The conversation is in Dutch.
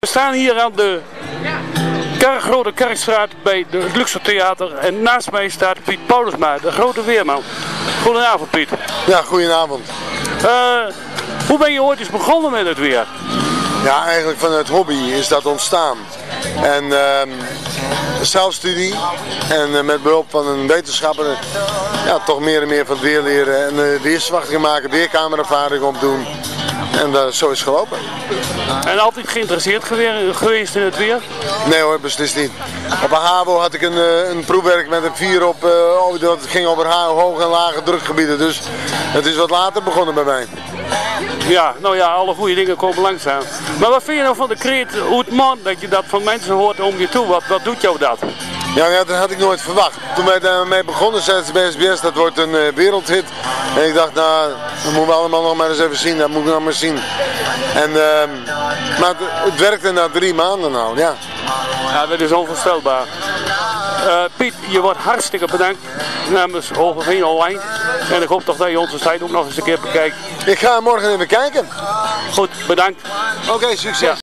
We staan hier aan de Kar Grote Kerkstraat bij de- het Luxor Theater en naast mij staat Piet Paulusma, de grote weerman. Goedenavond Piet. Ja, goedenavond. Eh, hoe ben je ooit eens begonnen met het weer? Ja, eigenlijk vanuit hobby is dat ontstaan. En ehm zelfstudie en eh, met behulp van een wetenschapper ja, toch meer en meer van het weer leren. En uh, weersverwachtingen maken, weerkamerervaring opdoen. En uh, zo is het gelopen. En altijd geïnteresseerd gewe- geweest in het weer? Nee hoor, beslist niet. Op een HAVO had ik een, eh, een proefwerk met een 4 op, oh, dat ging over hoge en lage drukgebieden. Dus het is wat later begonnen bij mij. Ja, nou ja, alle goede dingen komen langzaam. Maar wat vind je nou van de kreet hoe het man dat je dat van mensen hoort om je toe? Wat, wat doet jou dat? Ja, ja, dat had ik nooit verwacht. Toen wij daarmee begonnen, zei ze bij SBS, dat wordt een eh, wereldhit. En ik dacht, nou, dat moeten we allemaal nog maar eens even zien. Dat moet ik nog maar zien. En, ehm, maar het, het werkte na drie maanden al, ja. Ja, dat is onvoorstelbaar. Eh, Piet, je wordt hartstikke bedankt namens Hogeveen Online. En ik hoop toch dat je onze site ook nog eens een keer bekijkt. Ik ga morgen even kijken. Goed, bedankt. Oké, succes. Ja.